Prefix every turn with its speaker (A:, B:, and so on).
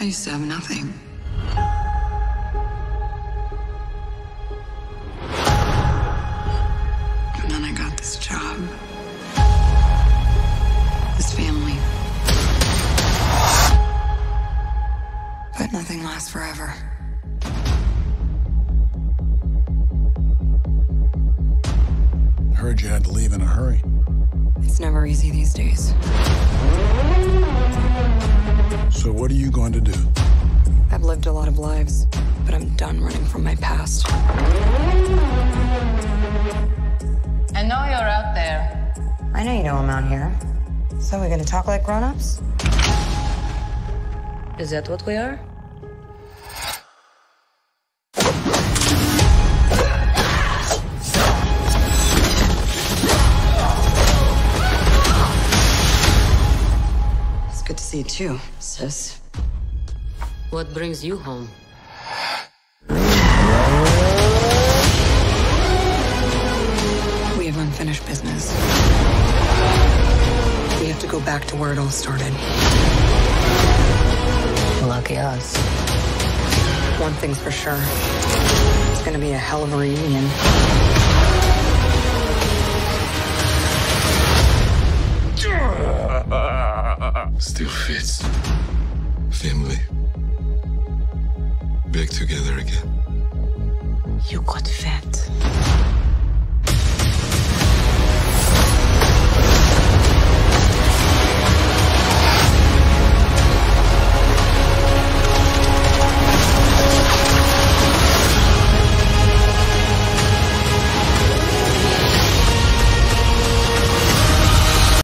A: I used to have nothing. And then I got this job. This family. But nothing lasts forever.
B: Heard you had to leave in a hurry.
A: It's never easy these days.
B: So what are you going to do?
A: I've lived a lot of lives, but I'm done running from my past.
C: I know you're out there.
D: I know you know I'm out here. So we're gonna talk like grown-ups?
C: Is that what we are?
A: See too, sis.
C: What brings you home?
A: We have unfinished business. We have to go back to where it all started.
C: Lucky us.
A: One thing's for sure. It's gonna be a hell of a reunion.
E: Still fits. Family. Back together again.